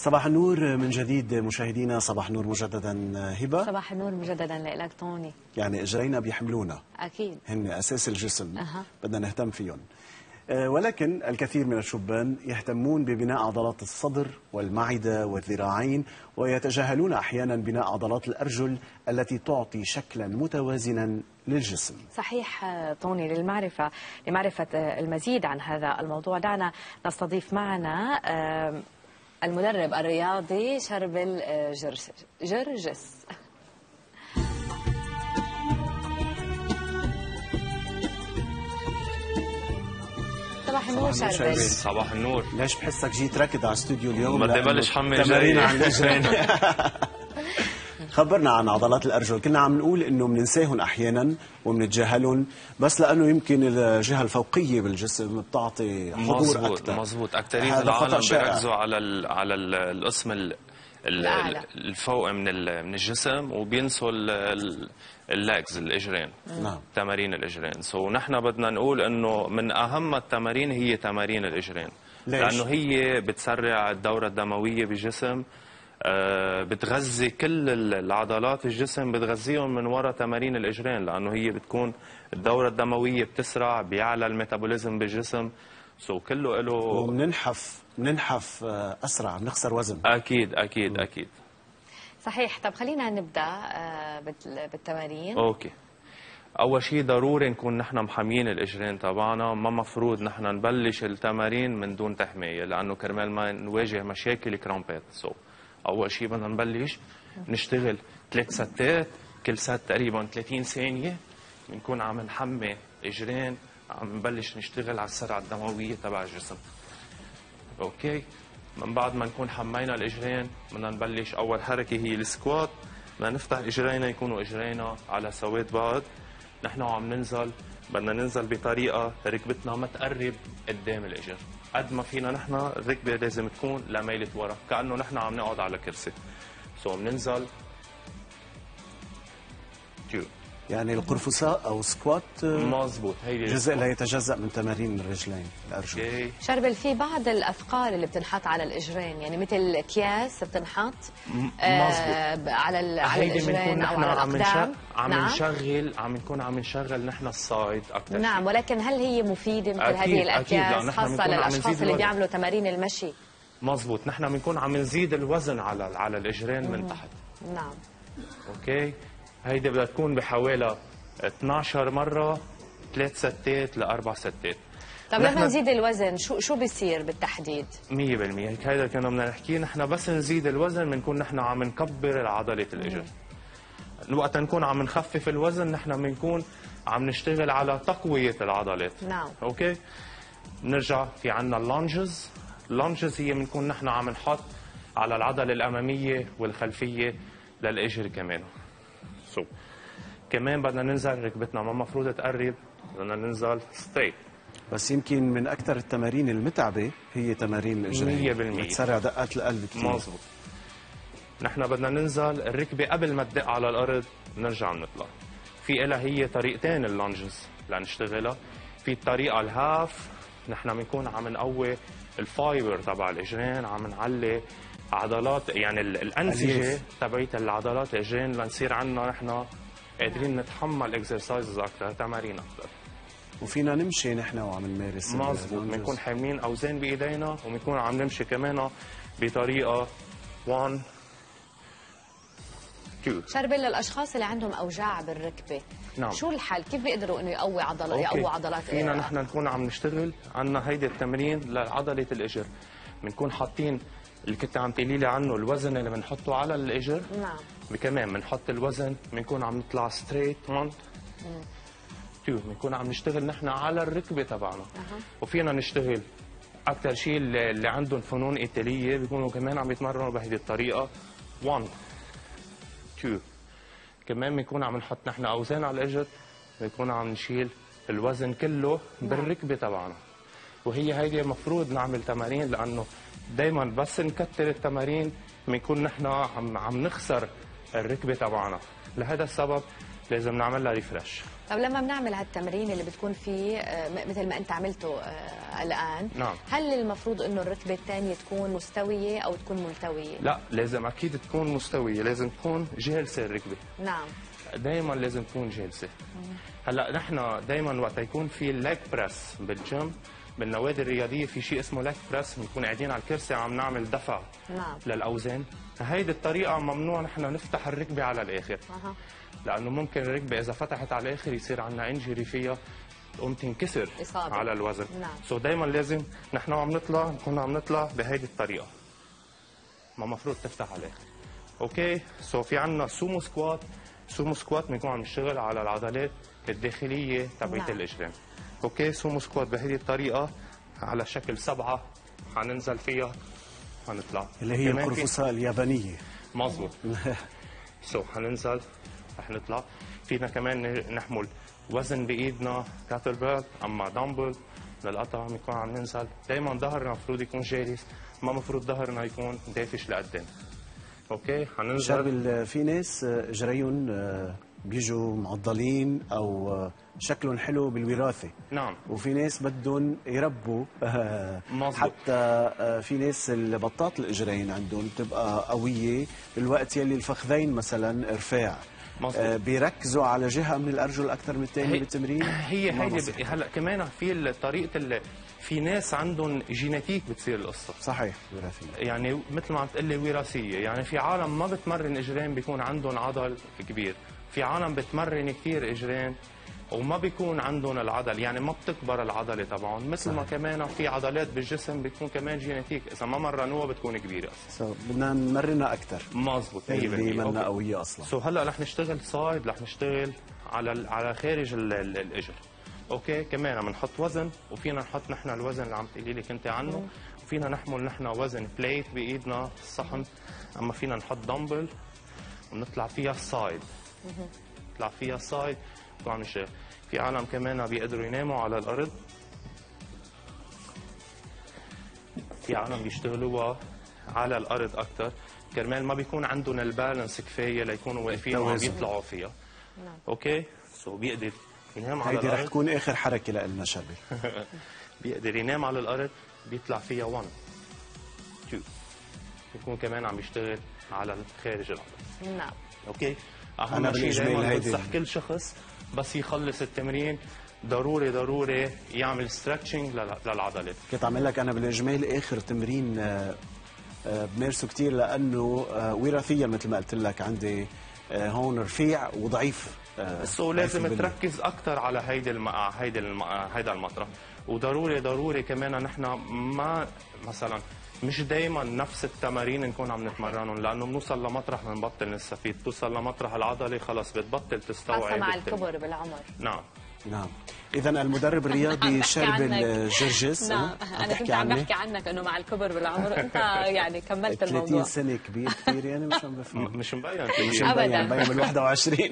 صباح النور من جديد مشاهدينا صباح النور مجددا هبة. صباح النور مجددا لك توني يعني إجرينا بيحملونا. أكيد. هن أساس الجسم. أها. بدنا نهتم فيهم. آه، ولكن الكثير من الشبان يهتمون ببناء عضلات الصدر والمعدة والذراعين ويتجاهلون أحيانا بناء عضلات الأرجل التي تعطي شكلا متوازنا للجسم. صحيح آه، طوني للمعرفة لمعرفة آه، المزيد عن هذا الموضوع. دعنا نستضيف معنا آه، المدرب الرياضي شربل آه، جرجس. صباح النور صباح النور شربل. صباح النور. ليش بحسك جيت ركض على الاستوديو اليوم؟ بدي بلش حمل تمارين جاي. عن الاجرين خبرنا عن عضلات الأرجل كنا عم نقول إنه بننساهم أحيانا وبنتجاهلهم بس لأنه يمكن الجهة الفوقية بالجسم بتعطي حضور مزبوط أكثر مزبوط خطأ العالم. بيركزوا على ال على ال القسم ال ال- الأعلى. الفوق من ال- من الجسم وبينسوا ال legs الإجرين نعم. تمارين الإجرين so نحن بدنا نقول إنه من أهم التمارين هي تمارين الإجرين ليش؟ لأنه هي بتسرع الدورة الدموية بالجسم بتغذي كل ال- العضلات الجسم بتغذيهم من وراء تمارين الإجرين لأنه هي بتكون الدورة الدموية بتسرع بيعلى ال metabolism بالجسم. so كله له وبننحف بننحف آه، أسرع بنخسر وزن. أكيد أكيد أكيد. صحيح. طب خلينا نبدأ آه، بال- بالتمارين. okay. أول شيء ضروري نكون نحن محامين الإجرين تبعنا. ما مفروض نحن نبلش التمارين من دون تحمية لأنه كرمال ما نواجه مشاكل كرامبات so أول شيء بدنا نبلش نشتغل ثلاث ستات كل set تقريبا 30 ثانية بنكون عم نحمي إجرين عم نبلش نشتغل على السرعة الدموية تبع الجسم. okay؟ من بعد ما نكون حمينا الإجرين بدنا نبلش أول حركة هي ال squat. بدنا نفتح إجرينا يكونوا إجرينا على سواد بعض. نحن وعم ننزل بدنا ننزل بطريقة ركبتنا ما تقرب قدام الإجر. قد ما فينا نحن الركبة لازم تكون لميلة ورا كأنه نحن عم نقعد على كرسي. so بننزل جو يعني القرفصاء أو squat آه، مزبوط هيدي جزء لا يتجزأ من تمارين الرجلين الارجل okay. شربل في بعض الأثقال اللي بتنحط على الإجرين يعني مثل اكياس بتنحط مزبوط. ب- على ال- على هيدي بنكون الاجرين أو نحن على عم الأقدام. نشغل عم نعم. نشغل عم نكون عم نشغل نحن ال side أكثر نعم ولكن هل هي مفيدة مثل هذه الأكياس؟ نحن خاصة للأشخاص اللي. بيعملوا تمارين المشي. مزبوط نحن بنكون عم نزيد الوزن على على الإجرين من تحت. نعم. okay؟ هيدي بدها تكون بحوالي 12 مرة ثلاث set ات لأربع set ات. طب لما نزيد الوزن شو شو بيصير بالتحديد؟ 100% هيك هيدا كنا بدنا نحكي نحن بس نزيد الوزن بنكون نحن عم نكبر عضله الاجر وقت نكون عم نخفف الوزن نحن بنكون عم نشتغل على تقوية العضلات. نعم. okay؟ بنرجع في عنا ال lunges ال lunges هي بنكون نحن عم نحط على العضلة الأمامية والخلفية للاجر كمان. so كمان بدنا ننزل ركبتنا ما مفروض تقرب بدنا ننزل straight بس يمكن من أكثر التمارين المتعبة هي تمارين الاجرين مية بالمية. بتسرع دقات القلب كثير مظبوط. نحن بدنا ننزل الركبة قبل ما تدق على الأرض نرجع نطلع. في لها هي طريقتين ال lunges لنشتغلها. في الطريقة ال half نحن بنكون عم نقوي ال fiber تبع الإجرين عم نعلي عضلات يعني ال- الأنسجة. تبعيت العضلات الاجرين لنصير عنا نحن قادرين نتحمل exercises أكثر تمارين أكثر وفينا نمشي نحن وعم نمارس مظبوط ال lunges. بنكون حاملين أوزان بإيدينا وبنكون عم نمشي كمان بطريقة 1 2 شربل للاشخاص اللي عندهم أوجاع بالركبة نعم. شو الحل كيف بيقدروا إنه يقوي عضله okay. يقوي عضلات فينا إيه؟ نحن نكون عم نشتغل عنا هيدي التمرين لعضلة الإجر بنكون حاطين اللي كنت عم تقولي لي عنه الوزن اللي بنحطه على الاجر نعم. كمان بنحط الوزن بنكون عم نطلع straight 1 2 بنكون عم نشتغل نحن على الركبة تبعنا. وفينا نشتغل. أكثر شيء اللي, اللي عندهم فنون قتاليه بيكونوا كمان عم يتمرنوا بهيدي الطريقة. 1 2 كمان بنكون عم نحط نحن أوزان على الاجر بنكون عم نشيل الوزن كله بالركبة تبعنا. وهي هيدي المفروض نعمل تمارين لأنه دائما بس نكتر التمارين بنكون نحن عم عم نخسر الركبة تبعنا. لهذا السبب لازم نعمل لها ريفرش طب لما بنعمل هالتمرين اللي بتكون فيه آه، مثل ما انت عملته آه، الآن نعم. هل المفروض إنه الرتبه الثانية تكون مستوية أو تكون ملتوية؟ لا لازم أكيد تكون مستوية. لازم تكون جالسة الركبة. نعم. دائما لازم تكون جالسة. هلأ نحن دائما وقت يكون في leg press بال gym بالنوادي الرياضية في شيء اسمه leg press بنكون قاعدين على الكرسي عم نعمل دفع نعم. للأوزان هيدي الطريقة ممنوع نحن نفتح الركبة على الآخر أها. لأنه ممكن الركبة إذا فتحت على الآخر يصير عندنا injury فيها تقوم تنكسر إصابة. على الوزن نعم. so دائما لازم نحن عم نطلع نكون عم نطلع بهيدي الطريقة ما مفروض تفتح على الآخر okay so في عندنا sumo squat sumo squat بنكون عم نشتغل على العضلات الداخلية تبعت نعم. الاجرين okay sumo squat بهيدي الطريقة على شكل سبعة حننزل فيها حنطلع. اللي هي القرفصاء اليابانية. مظبوط. so حننزل رح نطلع. فينا كمان نحمل وزن بإيدنا kettlebell اما دمبل للقطع بنكون عم ننزل. دائما ظهرنا المفروض يكون جالس ما مفروض ظهرنا يكون دافش لقدام. okay حننزل. شربل في ناس آه، اجريهم آه، بيجوا معضلين أو شكلهم حلو بالوراثة. نعم. وفي ناس بدهم يربوا. مظبوط. حتى في ناس البطاط الاجرين عندهم بتبقى قوية بالوقت يلي الفخذين مثلا رفاع. مظبوط. آه، بيركزوا على جهة من الأرجل أكثر من الثانية هي- بالتمرين؟ هي هيدي. ب- هلأ كمان في طريقة ال- في ناس عندهم genetic بتصير القصة. صحيح وراثية. يعني مثل ما عم تقلي وراثية. يعني في عالم ما بتمرن إجرين بيكون عندهم عضل كبير. في عالم بتمرن كثير إجرين وما بيكون عندهم العضل يعني ما بتكبر العضلة تبعهم. مثل ما كمان في عضلات بالجسم بتكون كمان genetic إذا ما مرنوها بتكون كبيرة. so بدنا نمرنها أكثر مزبوط 100% اللي منا. قوية أصلا. so هلأ رح نشتغل side رح نشتغل على ال- على خارج ال- ال- الإجر. okay؟ كمان بنحط وزن وفينا نحط نحن الوزن اللي عم تقولي لي كنت عنه. وفينا نحمل نحن وزن plate بإيدنا الصحن أما فينا نحط دمبل ونطلع فيها side نطلع فيها side نكون عم نشتغل في عالم كمان بيقدروا يناموا على الأرض. في عالم بيشتغلوها على الأرض أكثر كرمال ما بيكون عندهم ال balance كفاية ليكونوا واقفين وعم. يطلعوا فيها. نعم. okay؟ so بيقدر ينام على هيدي رح الأرض. تكون آخر حركة لنا شربل بيقدر ينام على الأرض بيطلع فيها 1 2 بيكون كمان عم يشتغل على خارج العضله نعم. okay اهم شيء دائما بنصح كل شخص بس يخلص التمرين ضروري ضروري يعمل stretching للعضلات كنت عم لك أنا بالاجمال آخر تمرين آه، آه، بمارسه كثير لأنه آه، وراثيا مثل ما قلت لك عندي هون رفيع وضعيف سو لازم. تركز أكثر على هيدي الم... هيدي الم... هيدا المطرح وضروري ضروري كمان نحن ما مثلا مش دائما نفس التمارين نكون عم نتمرنهم لأنه بنوصل لمطرح بنبطل نستفيد توصل لمطرح العضله خلص بتبطل تستوعب خاصة مع التمرين. الكبر بالعمر. نعم. نعم. اذا المدرب الرياضي شربل جرجس نعم. آه، أنا كنت عم؟ بحكي عنك إنه مع الكبر بالعمر. أنت يعني كملت 30 الموضوع سنة كبير كثير يعني مش عم بفهم. مش مبين. مش. مبين مبين بال 21